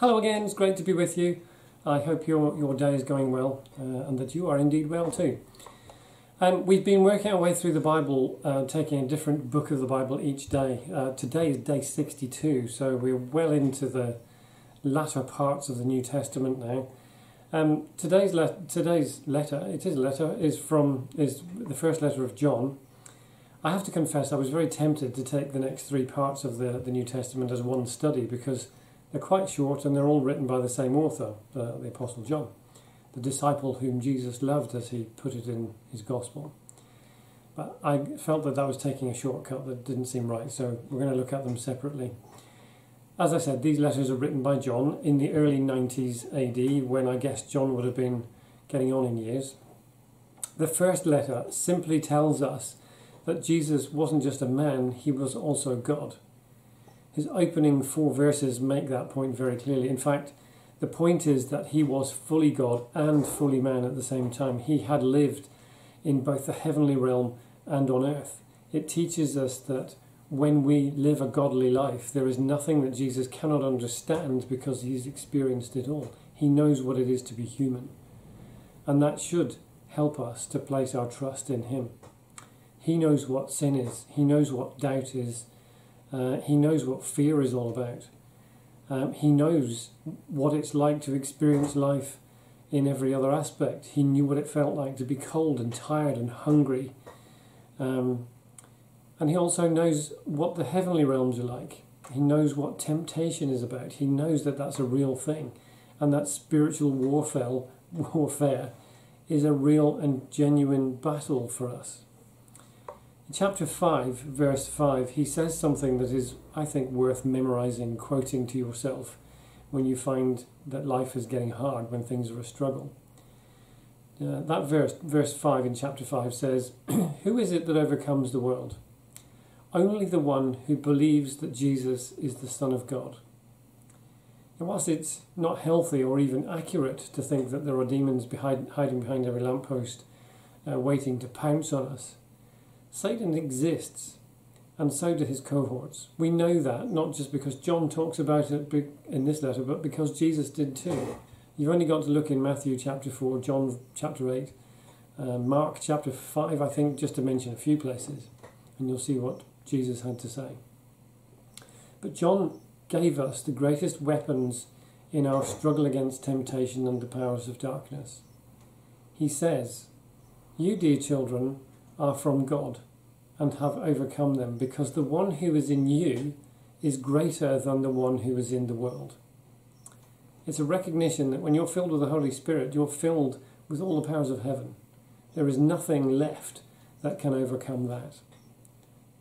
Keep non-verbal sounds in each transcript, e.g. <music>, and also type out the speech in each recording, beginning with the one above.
Hello again, it's great to be with you. I hope your, your day is going well uh, and that you are indeed well too. Um, we've been working our way through the Bible, uh, taking a different book of the Bible each day. Uh, today is day 62, so we're well into the latter parts of the New Testament now. Um, today's, le- today's letter, it is a letter, is from is the first letter of John. I have to confess, I was very tempted to take the next three parts of the, the New Testament as one study because they're quite short and they're all written by the same author, uh, the Apostle John, the disciple whom Jesus loved, as he put it in his Gospel. But I felt that that was taking a shortcut that didn't seem right, so we're going to look at them separately. As I said, these letters are written by John in the early 90s AD, when I guess John would have been getting on in years. The first letter simply tells us that Jesus wasn't just a man, he was also God. His opening four verses make that point very clearly. In fact, the point is that he was fully God and fully man at the same time. He had lived in both the heavenly realm and on earth. It teaches us that when we live a godly life, there is nothing that Jesus cannot understand because he's experienced it all. He knows what it is to be human. And that should help us to place our trust in him. He knows what sin is, he knows what doubt is, uh, he knows what fear is all about. Um, he knows what it's like to experience life in every other aspect. He knew what it felt like to be cold and tired and hungry. Um, and he also knows what the heavenly realms are like. He knows what temptation is about. He knows that that's a real thing. And that spiritual warfare, <laughs> warfare is a real and genuine battle for us chapter 5, verse 5, he says something that is, I think, worth memorizing, quoting to yourself when you find that life is getting hard, when things are a struggle. Uh, that verse, verse 5 in chapter 5 says, <clears throat> Who is it that overcomes the world? Only the one who believes that Jesus is the Son of God. And whilst it's not healthy or even accurate to think that there are demons behind, hiding behind every lamppost uh, waiting to pounce on us, Satan exists, and so do his cohorts. We know that not just because John talks about it in this letter, but because Jesus did too. You've only got to look in Matthew chapter 4, John chapter 8, uh, Mark chapter 5, I think, just to mention a few places, and you'll see what Jesus had to say. But John gave us the greatest weapons in our struggle against temptation and the powers of darkness. He says, You, dear children, are from God and have overcome them, because the one who is in you is greater than the one who is in the world. It's a recognition that when you're filled with the Holy Spirit, you're filled with all the powers of heaven. There is nothing left that can overcome that.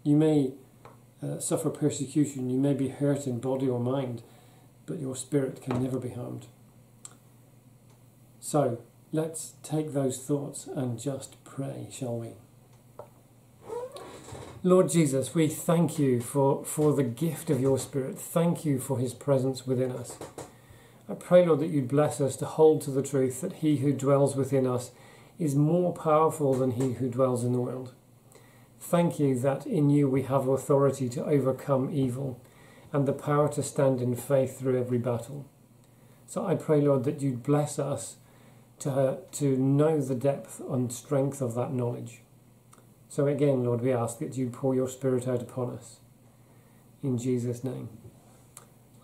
You may uh, suffer persecution, you may be hurt in body or mind, but your spirit can never be harmed. So, let's take those thoughts and just pray, shall we? Lord Jesus, we thank you for, for the gift of your Spirit. Thank you for his presence within us. I pray, Lord, that you bless us to hold to the truth that he who dwells within us is more powerful than he who dwells in the world. Thank you that in you we have authority to overcome evil and the power to stand in faith through every battle. So I pray, Lord, that you bless us to, uh, to know the depth and strength of that knowledge. So again, Lord, we ask that you pour your Spirit out upon us. In Jesus' name.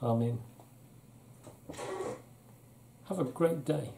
Amen. Have a great day.